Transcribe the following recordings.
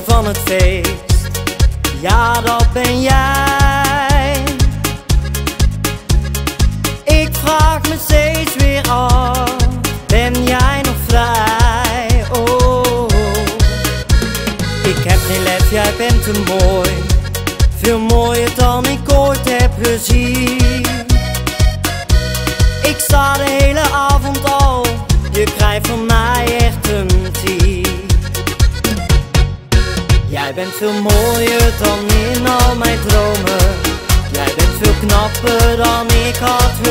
van het feest, ja dat ben jij. Ik vraag me steeds weer af, ben jij nog vrij? Oh, ik heb geen lef, jij bent te mooi, veel mooier dan ik ooit heb gezien. Ik sta de hele avond al, je krijgt van mij Jij bent veel mooier dan in al mijn dromen. Jij bent veel knapper dan ik had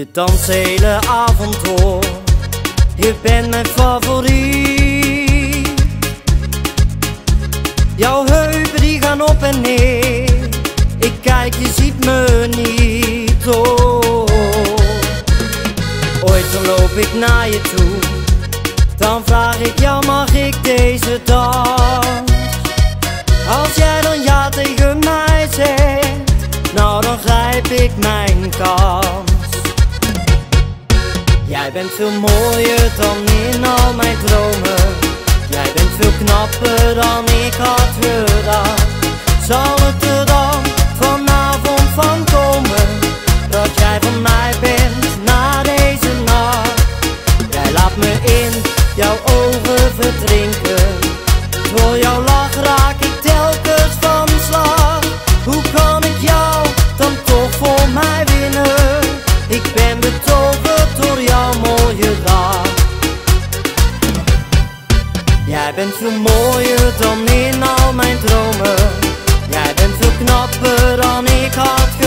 Je danst de hele avond door. Je bent mijn favoriet. Jouw heupen die gaan op en neer. Ik kijk, je ziet me niet. Oh. Ooit dan loop ik naar je toe. Dan vraag ik jou, mag ik deze dans? Als jij dan ja tegen mij zegt, nou dan grijp ik mijn kans. Jij bent veel mooier dan in al mijn dromen. Jij bent veel knapper dan ik had gedacht. Zal het Jij bent veel mooier dan in al mijn dromen. Jij bent veel knapper dan ik had